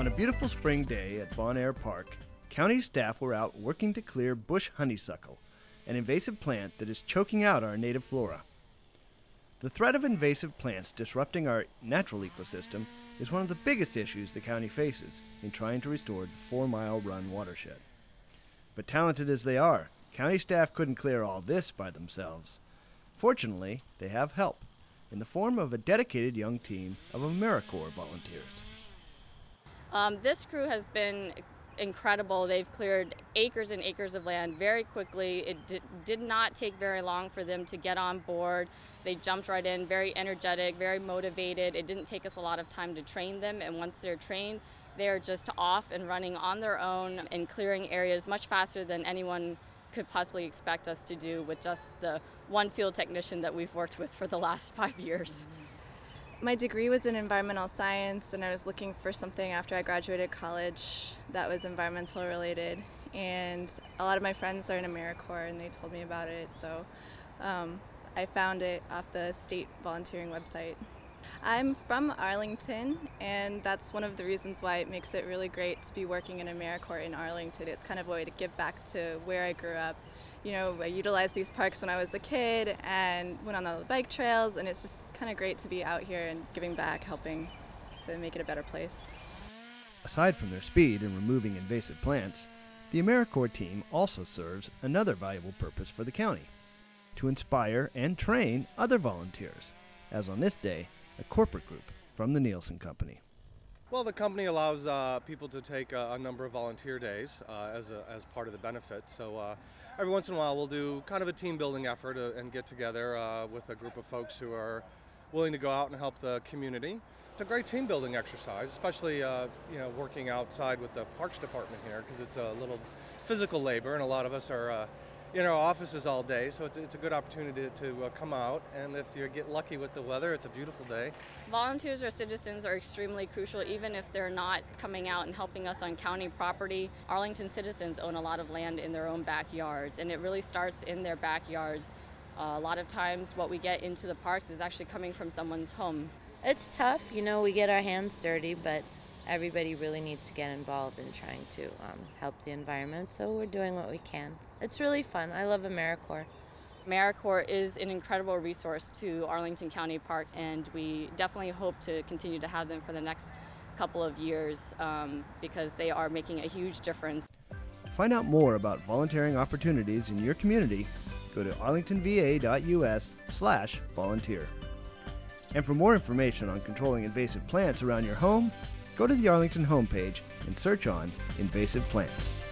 On a beautiful spring day at Bon Air Park, county staff were out working to clear bush honeysuckle, an invasive plant that is choking out our native flora. The threat of invasive plants disrupting our natural ecosystem is one of the biggest issues the county faces in trying to restore the Four Mile Run watershed. But talented as they are, county staff couldn't clear all this by themselves. Fortunately, they have help in the form of a dedicated young team of AmeriCorps volunteers. Um, this crew has been incredible. They've cleared acres and acres of land very quickly. It did, did not take very long for them to get on board. They jumped right in, very energetic, very motivated. It didn't take us a lot of time to train them, and once they're trained, they're just off and running on their own and clearing areas much faster than anyone could possibly expect us to do with just the one field technician that we've worked with for the last five years. My degree was in environmental science, and I was looking for something after I graduated college that was environmental related. And a lot of my friends are in AmeriCorps, and they told me about it, so um, I found it off the state volunteering website. I'm from Arlington, and that's one of the reasons why it makes it really great to be working in AmeriCorps in Arlington. It's kind of a way to give back to where I grew up. You know, I utilized these parks when I was a kid and went on all the bike trails, and it's just kind of great to be out here and giving back, helping to make it a better place. Aside from their speed in removing invasive plants, the AmeriCorps team also serves another valuable purpose for the county to inspire and train other volunteers, as on this day, a corporate group from the Nielsen Company. Well, the company allows uh, people to take a, a, number of volunteer days uh, as, a, as part of the benefit. So uh, every once in a while, we'll do kind of a team building effort uh, and get together uh, with a group of folks who are willing to go out and help the community. It's a great team building exercise, especially uh, you know working outside with the Parks Department here because it's a little physical labor, and a lot of us are in our offices all day, so it's, it's a good opportunity to, to uh, come out. And if you get lucky with the weather, it's a beautiful day. Volunteers or citizens are extremely crucial, even if they're not coming out and helping us on county property. Arlington citizens own a lot of land in their own backyards, and it really starts in their backyards. Uh, a lot of times, what we get into the parks is actually coming from someone's home. It's tough, you know, we get our hands dirty, but everybody really needs to get involved in trying to um, help the environment, so we're doing what we can. It's really fun. I love AmeriCorps. AmeriCorps is an incredible resource to Arlington County Parks, and we definitely hope to continue to have them for the next couple of years um, because they are making a huge difference. To find out more about volunteering opportunities in your community, go to arlingtonva.us slash volunteer. And for more information on controlling invasive plants around your home, go to the Arlington homepage and search on invasive plants.